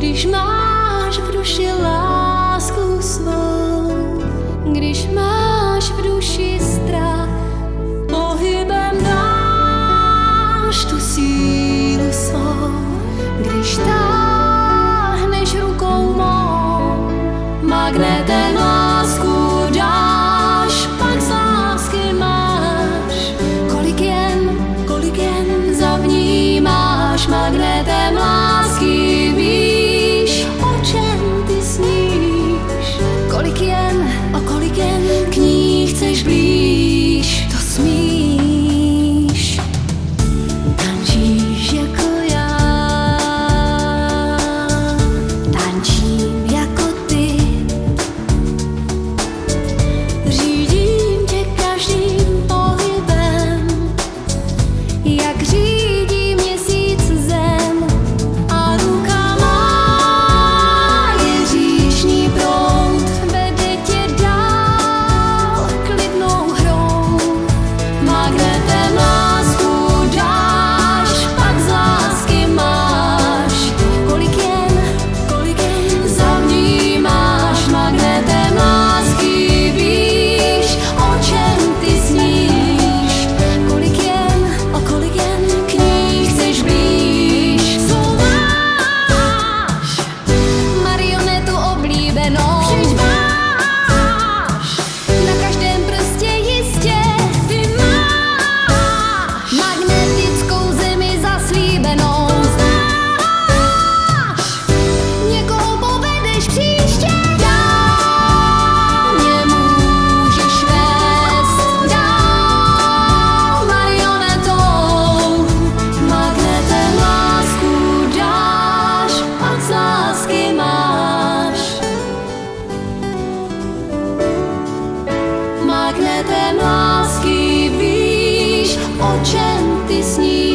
Když máš v duši lásku svou, když máš v duši strach, pohybem dáš tu sílu svou, když táhneš rukou mou, magnetem Magnetem lásky víš, o čem ty sníš.